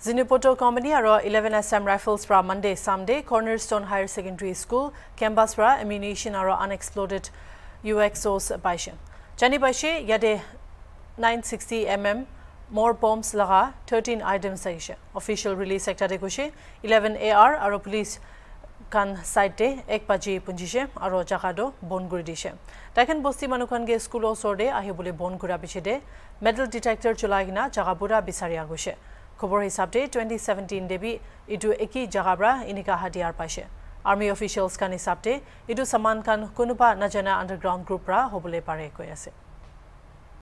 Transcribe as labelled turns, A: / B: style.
A: জিনিপোটো company আৰু eleven S M rifles পৰা মানডে ছামডে cornerstone higher secondary school campus পৰা এমিনেশ্যন আৰু আনএক্সপ্লডেড ইউ এক্স অ'ছ পাইছে জানি পাইছে ইয়াতে নাইন ছিক্সটি এম এম মোৰ বম্বছ লগা থাৰ্টিন আইটেমছ আহিছে অফিচিয়েল ৰিলিজ একটাতে কৈছে ইলেভেন এ আৰ আৰু পুলিচ কান চাইডে এক বাজি পুঞ্জিছে আৰু জাগাটো বন্ধ কৰি দিছে তাইখন বস্তি মানুহখনকে স্কুলৰ ওচৰতে আহিবলৈ বন্ধ কৰাৰ পিছতে মেটেল ডিটেক্টৰ চলাই কিনা জাগাবোৰা বিচাৰিয়া গৈছে খবৰ হিচাপে টুৱেণ্টি ছেভেণ্টিন দেৱী এইটো একেই জাগাৰ পৰা এনেকা হাতিয়াৰ পাইছে। আৰ্মি অফিচিয়েলছ খান হিচাপে এইটো চামান খান কোনোবা নাজানা আণ্ডাৰগ্ৰাউণ্ড গ্ৰুপ পৰা হ'বলৈ পাৰে কৈ আছে।